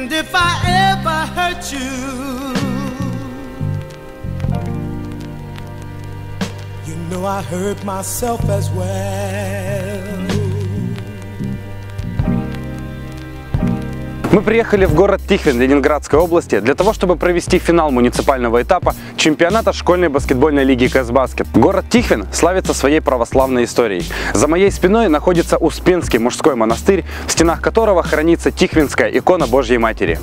And if I ever hurt you, you know I hurt myself as well. Мы приехали в город Тихвин Ленинградской области для того, чтобы провести финал муниципального этапа чемпионата школьной баскетбольной лиги Кэсбаскет. Город Тихвин славится своей православной историей. За моей спиной находится Успенский мужской монастырь, в стенах которого хранится Тихвинская икона Божьей Матери.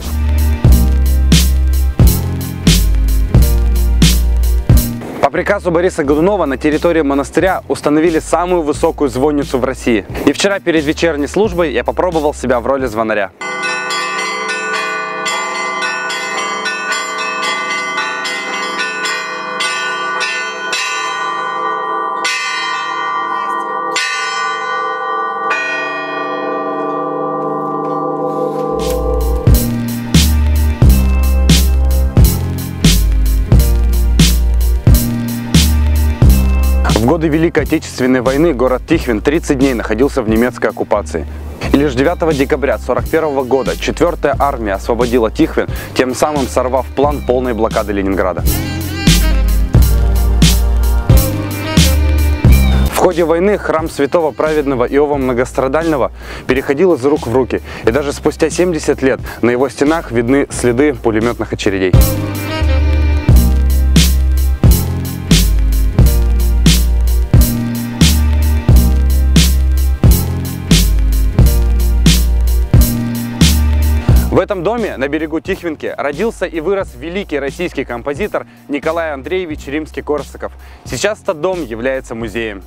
По приказу Бориса Годунова на территории монастыря установили самую высокую звонницу в России. И вчера перед вечерней службой я попробовал себя в роли звонаря. Годы Великой Отечественной войны город Тихвин 30 дней находился в немецкой оккупации. И лишь 9 декабря 1941 года 4-я армия освободила Тихвин, тем самым сорвав план полной блокады Ленинграда. В ходе войны храм святого праведного Иова Многострадального переходил из рук в руки, и даже спустя 70 лет на его стенах видны следы пулеметных очередей. В этом доме на берегу Тихвинки родился и вырос великий российский композитор Николай Андреевич Римский-Корсаков. Сейчас этот дом является музеем.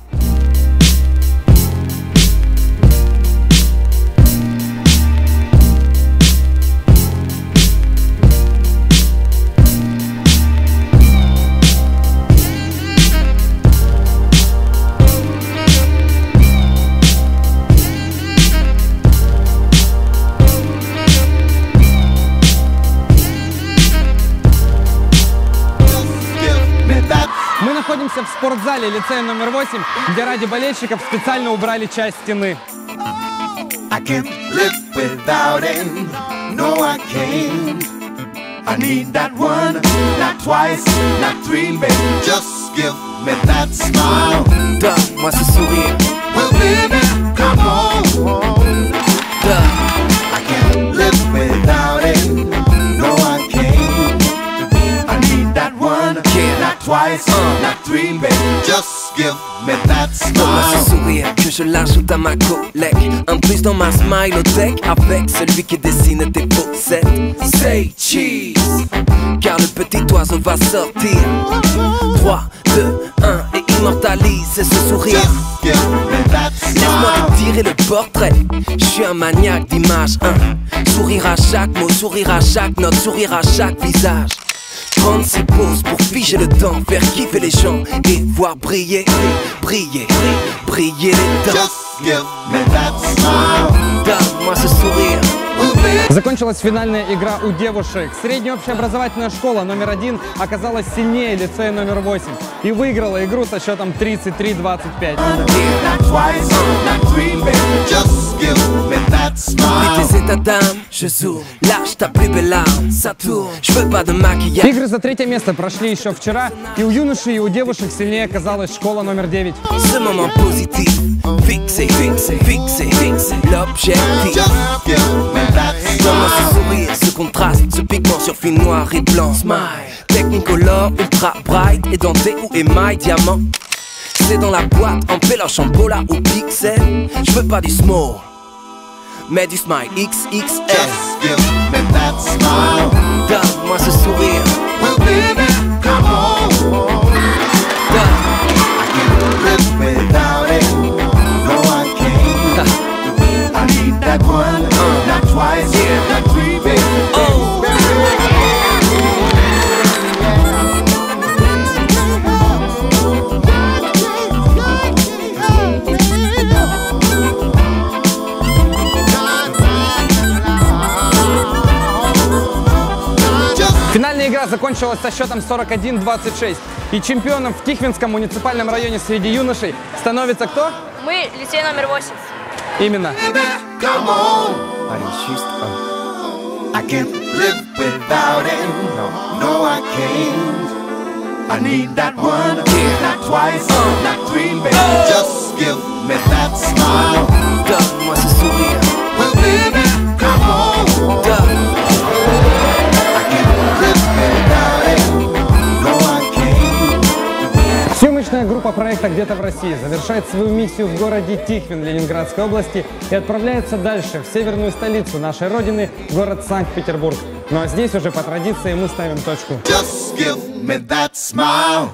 Находимся в спортзале лицея номер 8, где ради болельщиков специально убрали часть стены. I can't live without it. No, I can't. I need that one, not twice, not three, baby. Just give me that smile. Donne-moi ce sourire. Well, baby, Just give me that smile. ce sourire que je l'ajoute à ma collègue. Un plus dans ma smile deck avec celui qui dessine tes faussettes. Say cheese, car le petit oiseau va sortir. 3, 2, 1 et immortalise ce sourire. Just give me that Laisse-moi te tirer le portrait. Je suis un maniaque d'image. Un sourire à chaque mot, sourire à chaque note, sourire à chaque visage. Prendre ses pauses pour figer le temps, faire kiffer les gens et voir briller, briller, briller les dents. Just give me that smile. Donne-moi ce sourire. Закончилась финальная игра у девушек. Средняя общеобразовательная школа номер один оказалась сильнее лицея номер 8 и выиграла игру со счетом 33-25. Not twice, not three, baby. Just give me that Oublie smile. tes états d'âme, je zoome. Lâche ta plus belle arme, ça tourne. Je veux pas de maquillage. Игры за третье место прошли еще вчера, и у юношей, и у девушек сильнее оказалась школа номер 9. Ce moment positif, fixé, fixé, fixé, fixé. L'objectif. Pigment sur fil noir et blanc. Smile. Technicolor, ultra bright, édenté ou émail diamant? C'est dans la boîte, en péloche, en pola ou pixel. Je veux pas du small, mais du smile XXL. Just give me that smile. Donne-moi ce sourire. Well, закончилась со счетом 41-26. И чемпионом в Тихвинском муниципальном районе среди юношей становится кто? Мы лицей номер 8. Именно. I can't live without it. No, no, I can't. I need that one, not twice, not three, baby. Just give me that smile. Проекта «Где-то в России» завершает свою миссию в городе Тихвин Ленинградской области и отправляется дальше, в северную столицу нашей родины, город Санкт-Петербург. Ну а здесь уже по традиции мы ставим точку. Just give me that smile.